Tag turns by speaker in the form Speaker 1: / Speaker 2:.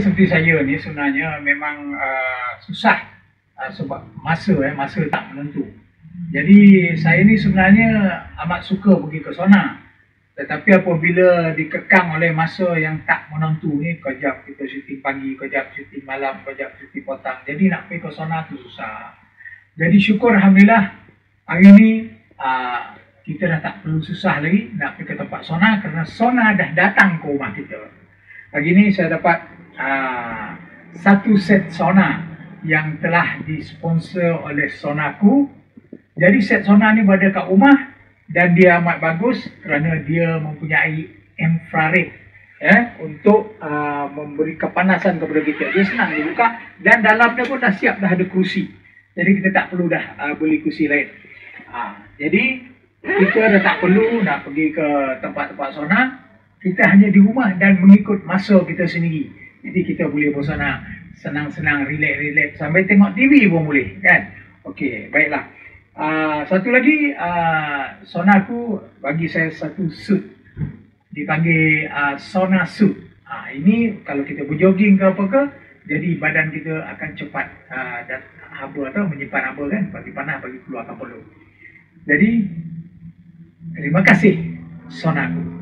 Speaker 1: Seperti saya ni sebenarnya memang uh, susah uh, sebab masa eh masa tak menentu. Jadi saya ni sebenarnya amat suka pergi ke sona. Tetapi apabila dikekang oleh masa yang tak menentu ni, kejap kita syuting pagi, kejap syuting malam, kejap syuting petang. Jadi nak pergi ke sona tu susah. Jadi syukur Alhamdulillah hari ni uh, kita dah tak perlu susah lagi nak pergi ke tempat sona kerana sona dah datang ke rumah kita. Pagi ni saya dapat uh, satu set sona yang telah disponsor oleh Sonaku. Jadi set sona ni berada kat rumah dan dia amat bagus kerana dia mempunyai infrared eh untuk uh, memberi kepanasan kepada kita. Dia senang dibuka dan dalamnya pun dah siap dah ada kerusi. Jadi kita tak perlu dah uh, beli kerusi lain. Uh, jadi kita dah tak perlu nak pergi ke tempat-tempat sona. Kita hanya di rumah dan mengikut masa kita sendiri. Jadi kita boleh bersana senang-senang, relax-relax sampai tengok TV pun boleh kan. Okey, baiklah. Uh, satu lagi, uh, Sona aku bagi saya satu suit. Dipanggil uh, Sona suit. Uh, ini kalau kita berjoging ke apa ke, jadi badan kita akan cepat uh, dan haba atau menyimpan haba kan, bagi panah, bagi keluarkan perlu. Jadi, terima kasih Sona aku.